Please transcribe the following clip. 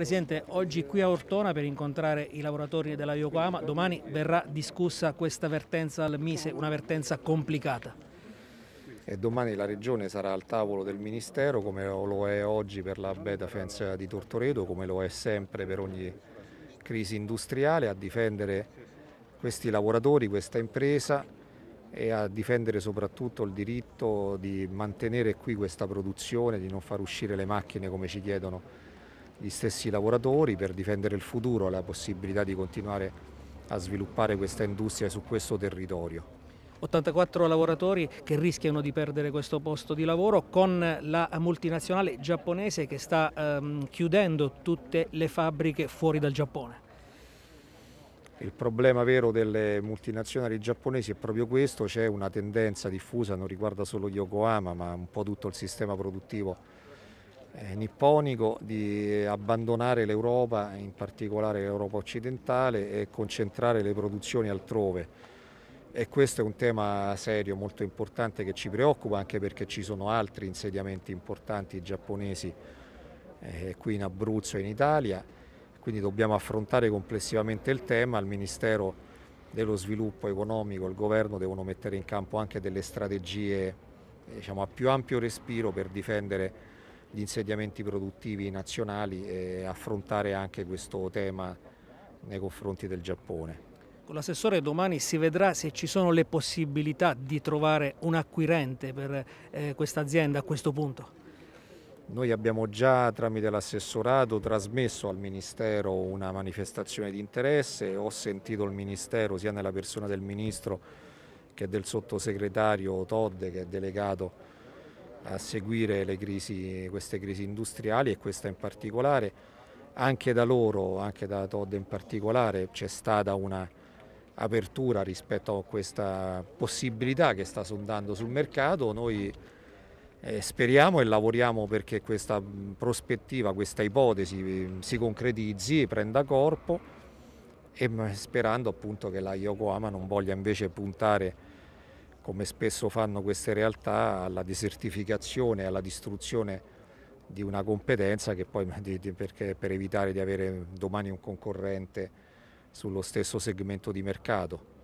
Presidente, oggi qui a Ortona per incontrare i lavoratori della Yokohama, domani verrà discussa questa vertenza al Mise, una vertenza complicata. E domani la Regione sarà al tavolo del Ministero come lo è oggi per la Beta Fence di Tortoredo, come lo è sempre per ogni crisi industriale, a difendere questi lavoratori, questa impresa e a difendere soprattutto il diritto di mantenere qui questa produzione, di non far uscire le macchine come ci chiedono gli stessi lavoratori, per difendere il futuro la possibilità di continuare a sviluppare questa industria su questo territorio. 84 lavoratori che rischiano di perdere questo posto di lavoro con la multinazionale giapponese che sta ehm, chiudendo tutte le fabbriche fuori dal Giappone. Il problema vero delle multinazionali giapponesi è proprio questo, c'è una tendenza diffusa, non riguarda solo Yokohama ma un po' tutto il sistema produttivo nipponico di abbandonare l'Europa, in particolare l'Europa occidentale e concentrare le produzioni altrove. E questo è un tema serio, molto importante che ci preoccupa anche perché ci sono altri insediamenti importanti giapponesi eh, qui in Abruzzo e in Italia. Quindi dobbiamo affrontare complessivamente il tema, il Ministero dello Sviluppo Economico, il Governo devono mettere in campo anche delle strategie diciamo, a più ampio respiro per difendere gli insediamenti produttivi nazionali e affrontare anche questo tema nei confronti del Giappone. Con l'assessore domani si vedrà se ci sono le possibilità di trovare un acquirente per eh, questa azienda a questo punto. Noi abbiamo già tramite l'assessorato trasmesso al Ministero una manifestazione di interesse, ho sentito il Ministero sia nella persona del Ministro che del sottosegretario Todde che è delegato a seguire crisi, queste crisi industriali e questa in particolare. Anche da loro, anche da Todde in particolare, c'è stata una apertura rispetto a questa possibilità che sta sondando sul mercato. Noi eh, speriamo e lavoriamo perché questa prospettiva, questa ipotesi si concretizzi, prenda corpo e sperando appunto che la Yokohama non voglia invece puntare come spesso fanno queste realtà alla desertificazione, alla distruzione di una competenza che poi perché, per evitare di avere domani un concorrente sullo stesso segmento di mercato.